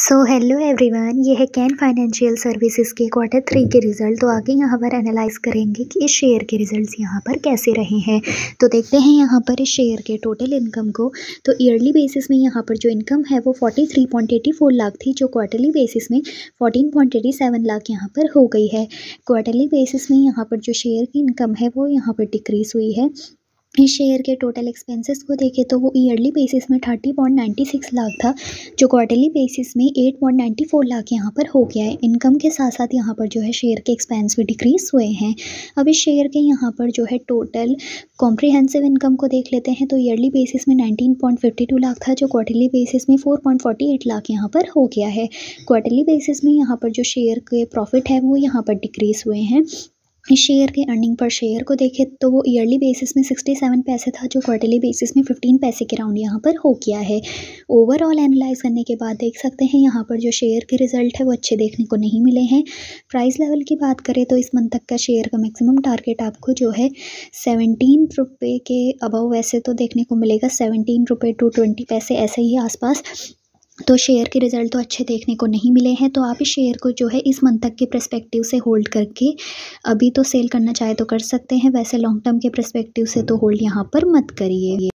So hello everyone ये है Can Financial Services के क्वार्टर थ्री के रिज़ल्ट तो आगे यहाँ पर एनालाइज करेंगे कि इस शेयर के रिज़ल्ट्स यहाँ पर कैसे रहे हैं। तो देखते हैं यहाँ पर इस शेयर के टोटल इनकम को। तो ईयरली बेसिस में यहाँ पर जो इनकम है वो forty three point eighty four lakh थी, जो क्वार्टरली बेसिस में fourteen point eighty seven lakh यहाँ पर हो गई है। क्वार्टरली बेसिस में यहाँ पर जो शेयर की इनकम है वो यहाँ पर डिक्रीज़ हुई है। इस शेयर के टोटल एक्सपेंसेस को देखें तो वो ईयरली बेसिस में thirty point ninety six lakh था, जो क्वार्टरली बेसिस में eight point ninety four lakh यहाँ पर हो गया है। इनकम के साथ साथ यहाँ पर जो है शेयर के एक्सपेंस भी डिक्रीज हुए हैं। अब इस शेयर के यहाँ पर जो है टोटल कॉम्प्रिहेंसिव इनकम को देख लेते हैं तो ईयरली बेसिस में nineteen point fifty two lakh था, जो क्वार्टरली बेसिस में four point forty eight lakh यहाँ पर हो गया है। क्वार्टरली बेसिस में यहाँ पर जो शेयर के प्रॉफिट है वो यहाँ पर डिक्रीज़ हुए हैं। इस शेयर के अर्निंग पर शेयर को देखें तो वो ईयरली बेसिस में सिक्सटी सेवन पैसे था, जो क्वार्टरली बेसिस में फिफ्टीन पैसे के राउंड यहाँ पर हो गया है। ओवरऑल एनालाइज करने के बाद देख सकते हैं, यहाँ पर जो शेयर के रिज़ल्ट है, वो अच्छे देखने को नहीं मिले हैं। प्राइस लेवल की बात करें तो इस मंथ तक का शेयर का मैक्सिमम टारगेट आपको जो है सेवनटीन रुपये के अबव वैसे तो देखने को मिलेगा सेवनटीन रुपये टू ट्वेंटी पैसे ऐसे ही आसपास। तो शेयर के रिज़ल्ट तो अच्छे देखने को नहीं मिले हैं तो आप इस शेयर को जो है इस मंथ तक के प्रस्पेक्टिव से होल्ड करके अभी तो सेल करना चाहे तो कर सकते हैं, वैसे लॉन्ग टर्म के प्रस्पेक्टिव से तो होल्ड यहाँ पर मत करिए।